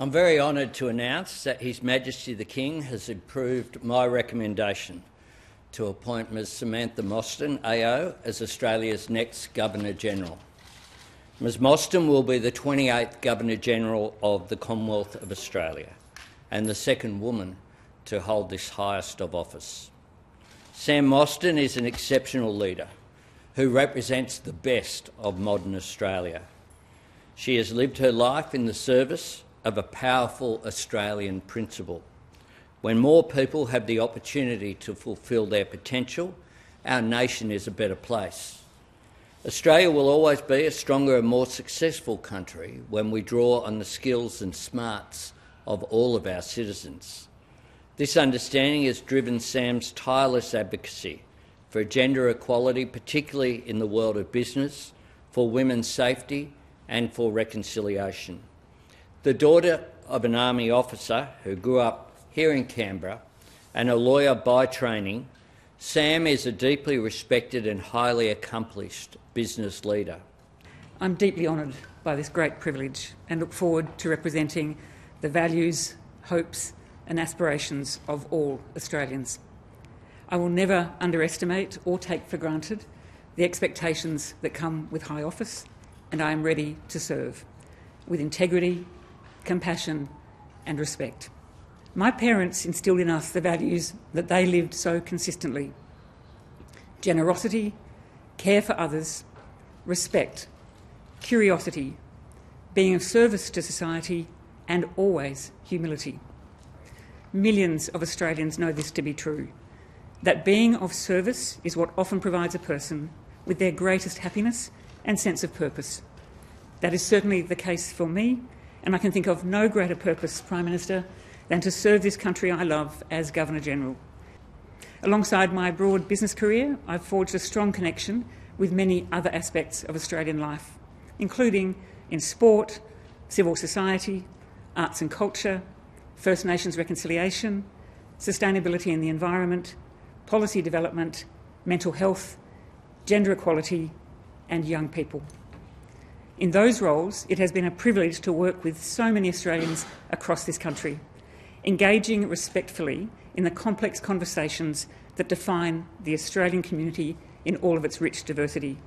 I'm very honoured to announce that His Majesty the King has approved my recommendation to appoint Ms Samantha Mostyn, AO, as Australia's next Governor-General. Ms Mostyn will be the 28th Governor-General of the Commonwealth of Australia and the second woman to hold this highest of office. Sam Mostyn is an exceptional leader who represents the best of modern Australia. She has lived her life in the service of a powerful Australian principle. When more people have the opportunity to fulfil their potential, our nation is a better place. Australia will always be a stronger and more successful country when we draw on the skills and smarts of all of our citizens. This understanding has driven Sam's tireless advocacy for gender equality, particularly in the world of business, for women's safety, and for reconciliation. The daughter of an Army officer who grew up here in Canberra and a lawyer by training, Sam is a deeply respected and highly accomplished business leader. I'm deeply honoured by this great privilege and look forward to representing the values, hopes, and aspirations of all Australians. I will never underestimate or take for granted the expectations that come with high office, and I am ready to serve with integrity, compassion, and respect. My parents instilled in us the values that they lived so consistently generosity, care for others, respect, curiosity, being of service to society, and always humility. Millions of Australians know this to be true that being of service is what often provides a person with their greatest happiness and sense of purpose. That is certainly the case for me, and I can think of no greater purpose, Prime Minister, than to serve this country I love as Governor General. Alongside my broad business career, I've forged a strong connection with many other aspects of Australian life, including in sport, civil society, arts and culture, First Nations reconciliation, sustainability and the environment, policy development, mental health, gender equality, and young people. In those roles, it has been a privilege to work with so many Australians across this country, engaging respectfully in the complex conversations that define the Australian community in all of its rich diversity.